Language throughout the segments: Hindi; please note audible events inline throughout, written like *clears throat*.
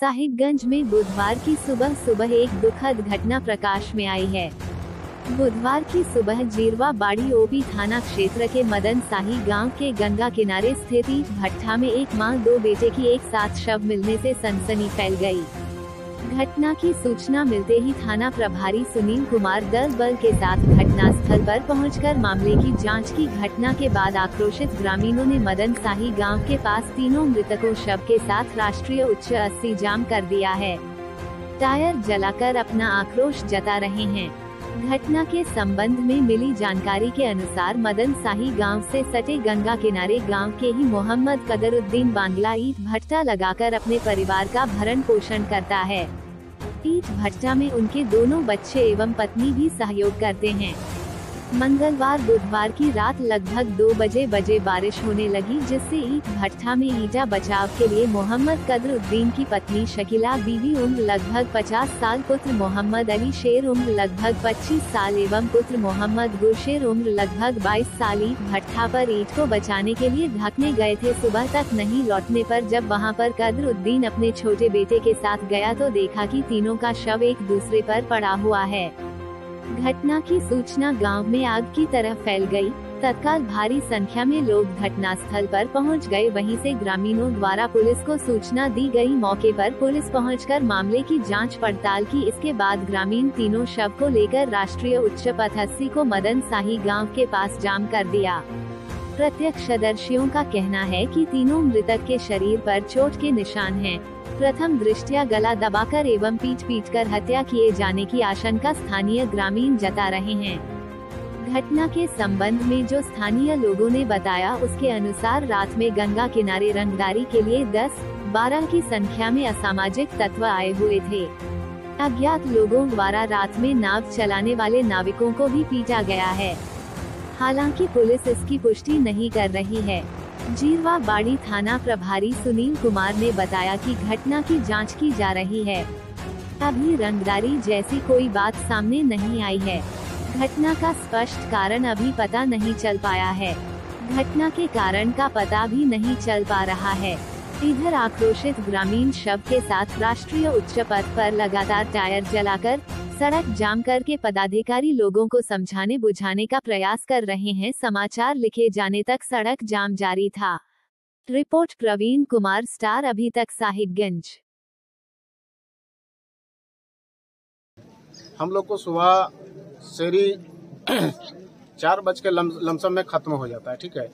साहिबगंज में बुधवार की सुबह सुबह एक दुखद घटना प्रकाश में आई है बुधवार की सुबह जीरवा बाड़ी ओबी थाना क्षेत्र के मदन साही गाँव के गंगा किनारे स्थित भट्ठा में एक माँ दो बेटे की एक साथ शव मिलने से सनसनी फैल गई। घटना की सूचना मिलते ही थाना प्रभारी सुनील कुमार दल बल के साथ घटना स्थल पर पहुंचकर मामले की जाँच की घटना के बाद आक्रोशित ग्रामीणों ने मदन साही गाँव के पास तीनों मृतकों शव के साथ राष्ट्रीय उच्च अस्सी जाम कर दिया है। टायर जलाकर अपना आक्रोश जता रहे हैं। घटना के संबंध में मिली जानकारी के अनुसार मदन साही गाँव से सटे गंगा किनारे गाँव के ही मोहम्मद कदरुद्दीन बांग्ला ईट भट्टा लगाकर अपने परिवार का भरण पोषण करता है। ईट भट्टा में उनके दोनों बच्चे एवं पत्नी भी सहयोग करते हैं। मंगलवार बुधवार की रात लगभग दो बजे बजे बारिश होने लगी, जिससे ईट भट्ठा में ईटा बचाव के लिए मोहम्मद कदरुद्दीन की पत्नी शकीला बीवी उम्र लगभग 50 साल, पुत्र मोहम्मद अली शेर उम्र लगभग 25 साल एवं पुत्र मोहम्मद गुरशेर उम्र लगभग 22 साल। ईट भट्ठा पर ईट को बचाने के लिए ढकने गए थे। सुबह तक नहीं लौटने पर जब वहाँ पर कदरुद्दीन अपने छोटे बेटे के साथ गया तो देखा कि तीनों का शव एक दूसरे पर पड़ा हुआ है। घटना की सूचना गाँव में आग की तरह फैल गई। तत्काल भारी संख्या में लोग घटना स्थल पर पहुँच गए वहीं से ग्रामीणों द्वारा पुलिस को सूचना दी गई मौके पर पुलिस पहुंचकर मामले की जाँच पड़ताल की इसके बाद ग्रामीण तीनों शव को लेकर राष्ट्रीय उच्च पथ अस्सी को मदन साही गाँव के पास जाम कर दिया प्रत्यक्षदर्शियों का कहना है कि तीनों मृतक के शरीर पर चोट के निशान हैं। प्रथम दृष्टिया गला दबाकर एवं पीट पीट कर हत्या किए जाने की आशंका स्थानीय ग्रामीण जता रहे हैं। घटना के संबंध में जो स्थानीय लोगों ने बताया उसके अनुसार रात में गंगा किनारे रंगदारी के लिए 10, 12 की संख्या में असामाजिक तत्व आए हुए थे। अज्ञात लोगों द्वारा रात में नाव चलाने वाले नाविकों को भी पीटा गया है। हालाँकि पुलिस इसकी पुष्टि नहीं कर रही है। जीरवा बाड़ी थाना प्रभारी सुनील कुमार ने बताया कि घटना की जाँच की जा रही है। अभी रंगदारी जैसी कोई बात सामने नहीं आई है। घटना का स्पष्ट कारण अभी पता नहीं चल पाया है। घटना के कारण का पता भी नहीं चल पा रहा है। इधर आक्रोशित ग्रामीण शव के साथ राष्ट्रीय उच्च पथ पर लगातार टायर जलाकर सड़क जाम करके पदाधिकारी लोगों को समझाने बुझाने का प्रयास कर रहे हैं, समाचार लिखे जाने तक सड़क जाम जारी था। रिपोर्ट प्रवीण कुमार, स्टार अभी तक साहिबगंज। हम लोग को सुबह शेरी *clears throat* चार बज के लमसम में खत्म हो जाता है, ठीक है?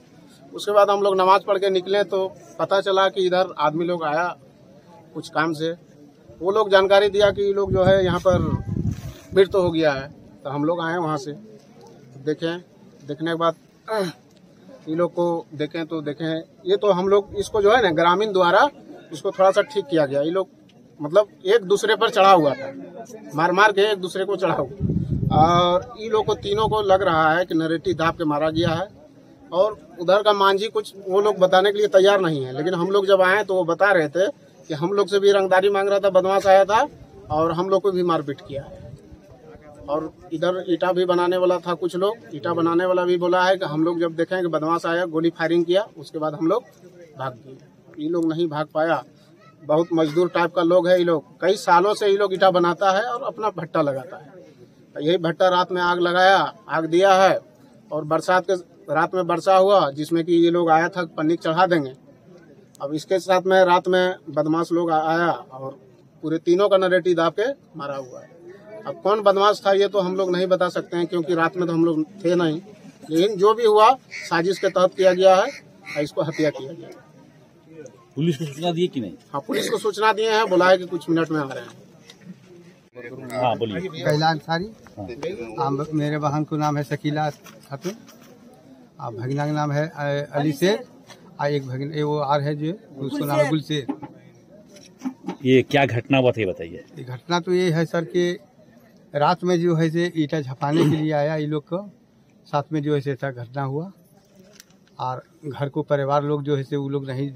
उसके बाद हम लोग नमाज़ पढ़ के निकले तो पता चला कि इधर आदमी लोग आया कुछ काम से। वो लोग जानकारी दिया कि लोग जो है यहाँ पर मृत तो हो गया है। तो हम लोग आए वहाँ से। देखें, देखने के बाद ये लोग को देखें तो देखें। ये तो हम लोग, इसको जो है ना, ग्रामीण द्वारा इसको थोड़ा सा ठीक किया गया। ये लोग मतलब एक दूसरे पर चढ़ा हुआ था। मार मार के एक दूसरे को चढ़ा हुआ और ये लोग को, तीनों को लग रहा है कि नरेटी दाब के मारा गया है। और उधर का मांझी कुछ, वो लोग बताने के लिए तैयार नहीं है। लेकिन हम लोग जब आए तो वो बता रहे थे कि हम लोग से भी रंगदारी मांग रहा था, बदमाश आया था और हम लोग को भी मारपीट किया है। और इधर ईटा भी बनाने वाला था कुछ लोग। ईटा बनाने वाला भी बोला है कि हम लोग जब देखें कि बदमाश आया, गोली फायरिंग किया, उसके बाद हम लोग भाग गए। ये लोग नहीं भाग पाया। बहुत मजदूर टाइप का लोग है ये लोग। कई सालों से ये लोग ईटा बनाता है और अपना भट्टा लगाता है। यही भट्टा रात में आग लगाया, आग दिया है और बरसात के रात में बरसा हुआ, जिसमें कि ये लोग आया था पन्नी चढ़ा देंगे। अब इसके साथ में रात में बदमाश लोग आया और पूरे तीनों का नरेटी दाब के मारा हुआ है। अब कौन बदमाश था ये तो हम लोग नहीं बता सकते हैं क्योंकि रात में तो हम लोग थे नहीं। लेकिन जो भी हुआ साजिश के तहत किया गया है और इसको हत्या किया गया पुलिस को सूचना दी कि नहीं? हाँ पुलिस को सूचना दिए हैं बुलाए कि कुछ मिनट में आ रहे हैं। हाँ बोलिए। कैला अंसारी हाँ। मेरे बहन को नाम है शकीला खातून और भगना का नाम है अली शेर। और एक भगन वो आर है जो उसको नाम है गुलशेर। ये क्या घटना हुआ था बताइए। घटना तो ये है सर कि रात में जो है से ईटा झपाने के लिए आया ये लोग को। साथ में जो है ऐसा घटना हुआ। और घर को परिवार लोग जो है से वो लोग नहीं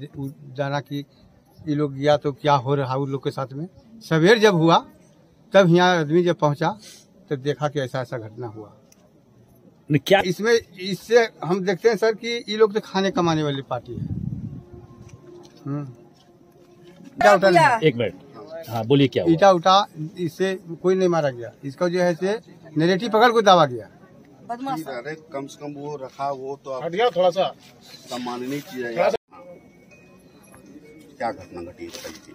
जाना कि ये लोग गया तो क्या हो रहा उन लोग के साथ में। सवेर जब हुआ तब यहाँ आदमी जब पहुँचा तो देखा कि ऐसा ऐसा घटना हुआ। क्या इसमें इससे हम देखते हैं सर कि ये लोग तो खाने कमाने वाली पार्टी है। हम्म। एक मिनट। हाँ बोलिए क्या ईटा उठा इससे कोई नहीं मारा गया। इसका जो है से नेगेटिव पकड़ को दावा गया। अरे कम से कम वो रखा वो तो हट गया थोड़ा सा। सम्माननीय चीज़ है क्या घटना घटी थी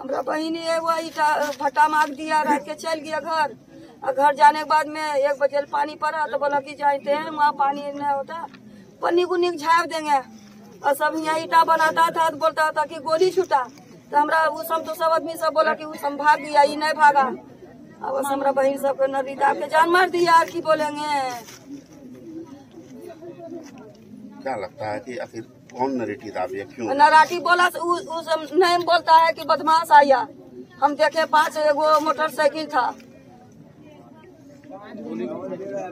हमरा बहिनी है वो ईटा भट्टा मार दिया रह के चल गया घर। और घर जाने के बाद में एक बजे पानी पड़ा तो बोला कि जाते हैं वहाँ पानी नहीं होता। पन्नी को निक झाप देंगे। और सब यहाँ ईटा बनाता था तो बोलता था कि गोली छूटा। तो हमरा वो सब तो सब आदमी सब बोला कि वो सब भाग गया ये नहीं भागा। अब बस हमरा बहन सबके नदी दाब के जान मार दिया और की बोलेंगे? क्या लगता है कि आखिर कौन नरेटिव दाबी है? क्यों? नराठी बोला से उ, उ सब नहीं बोलता है कि बदमाश आया। हम देखे पाँच एगो मोटरसाइकिल था।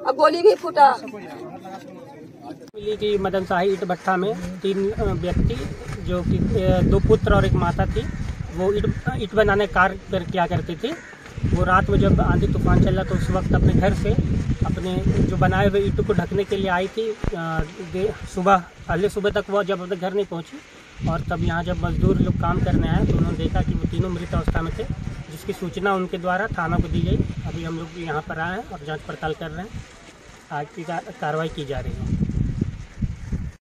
और गोली भी फूटा। मिली कि मदन शाही ईट भट्टा में तीन व्यक्ति, जो कि दो पुत्र और एक माता थी, वो ईट ईट बनाने कार्य कर- किया करती थी। वो रात में जब आंधी तूफ़ान चला तो उस वक्त अपने घर से अपने जो बनाए हुए ईटों को ढकने के लिए आई थी सुबह अगले सुबह तक वो जब अपने घर नहीं पहुँची और तब यहाँ जब मजदूर लोग काम करने आए तो उन्होंने देखा कि वो तीनों मृत अवस्था में थे, जिसकी सूचना उनके द्वारा थाना को दी गई। अभी हम लोग यहाँ पर आए हैं और जाँच पड़ताल कर रहे हैं। आज की कार्रवाई की जा रही है।